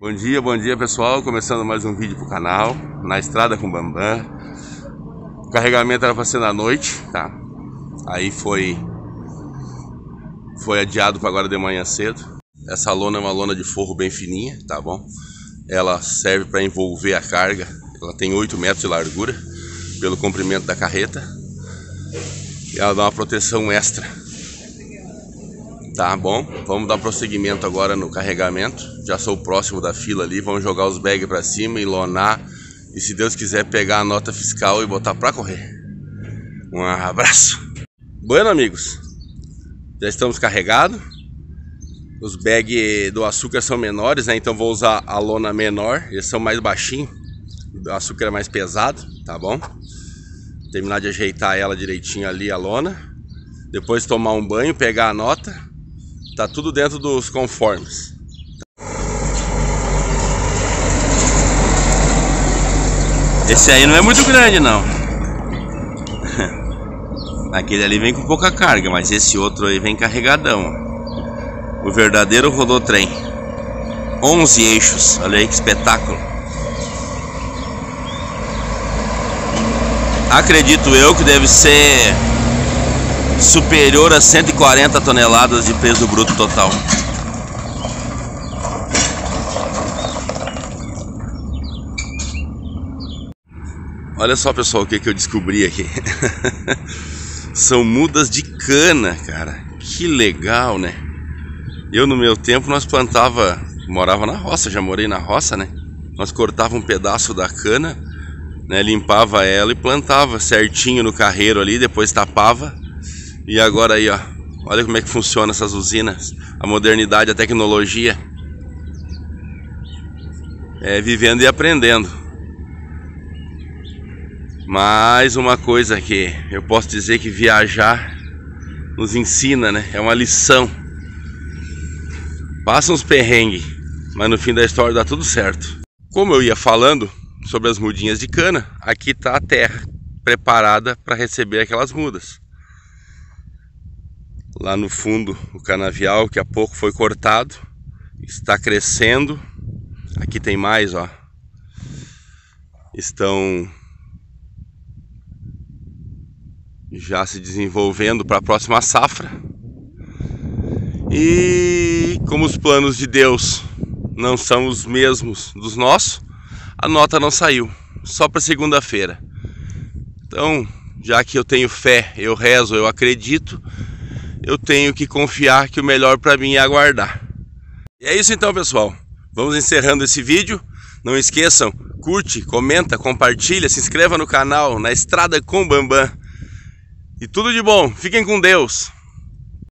Bom dia, bom dia pessoal, começando mais um vídeo pro canal, na estrada com Bambam. O carregamento era para ser na noite, tá? Aí foi foi adiado para agora de manhã cedo. Essa lona é uma lona de forro bem fininha, tá bom? Ela serve para envolver a carga. Ela tem 8 metros de largura pelo comprimento da carreta. E ela dá uma proteção extra Tá bom, vamos dar prosseguimento agora no carregamento. Já sou próximo da fila ali. Vamos jogar os bags para cima e lonar. E se Deus quiser, pegar a nota fiscal e botar para correr. Um abraço. Bueno, amigos, já estamos carregados. Os bags do açúcar são menores, né? Então vou usar a lona menor. Eles são mais baixinhos. O açúcar é mais pesado, tá bom? Terminar de ajeitar ela direitinho ali, a lona. Depois tomar um banho, pegar a nota Tá tudo dentro dos conformes. Esse aí não é muito grande não. Aquele ali vem com pouca carga, mas esse outro aí vem carregadão. O verdadeiro rodotrem. 11 eixos, olha aí que espetáculo. Acredito eu que deve ser superior a 140 toneladas de peso bruto total. Olha só pessoal o que, que eu descobri aqui. São mudas de cana, cara. Que legal, né? Eu no meu tempo nós plantava, morava na roça, já morei na roça, né? Nós cortava um pedaço da cana, né, limpava ela e plantava certinho no carreiro ali, depois tapava e agora aí, ó, olha como é que funciona essas usinas, a modernidade, a tecnologia. É vivendo e aprendendo. Mais uma coisa que eu posso dizer que viajar nos ensina, né? É uma lição. Passa uns perrengues, mas no fim da história dá tudo certo. Como eu ia falando sobre as mudinhas de cana, aqui está a terra preparada para receber aquelas mudas. Lá no fundo o canavial que há pouco foi cortado, está crescendo. Aqui tem mais, ó. Estão já se desenvolvendo para a próxima safra. E como os planos de Deus não são os mesmos dos nossos, a nota não saiu, só para segunda-feira. Então, já que eu tenho fé, eu rezo, eu acredito, eu tenho que confiar que o melhor para mim é aguardar. E é isso então, pessoal. Vamos encerrando esse vídeo. Não esqueçam, curte, comenta, compartilha, se inscreva no canal, na Estrada com Bambam. E tudo de bom. Fiquem com Deus.